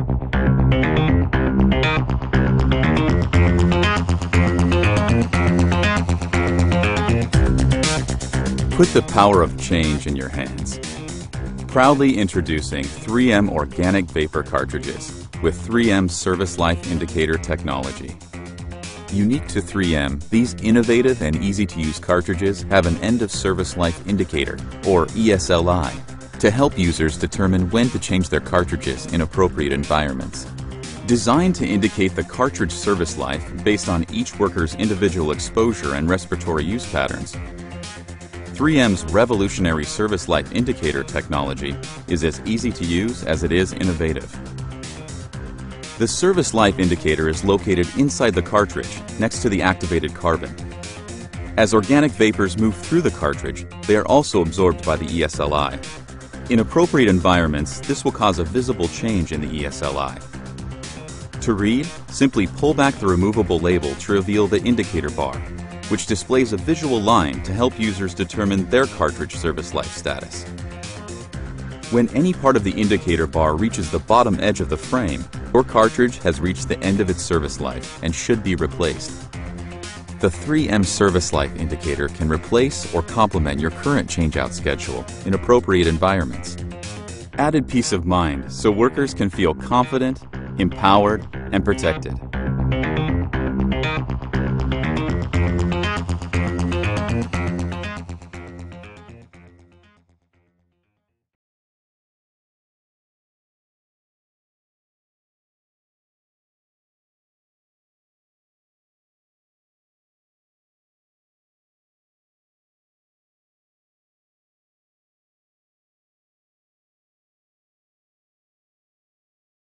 Put the power of change in your hands. Proudly introducing 3M Organic Vapor Cartridges with 3M Service Life Indicator technology. Unique to 3M, these innovative and easy-to-use cartridges have an end-of-service life indicator, or ESLI, to help users determine when to change their cartridges in appropriate environments. Designed to indicate the cartridge service life based on each worker's individual exposure and respiratory use patterns, 3M's revolutionary service life indicator technology is as easy to use as it is innovative. The service life indicator is located inside the cartridge next to the activated carbon. As organic vapors move through the cartridge, they are also absorbed by the ESLI. In appropriate environments, this will cause a visible change in the ESLI. To read, simply pull back the removable label to reveal the indicator bar which displays a visual line to help users determine their cartridge service life status. When any part of the indicator bar reaches the bottom edge of the frame, your cartridge has reached the end of its service life and should be replaced. The 3M Service Life Indicator can replace or complement your current changeout schedule in appropriate environments. Added peace of mind so workers can feel confident, empowered, and protected.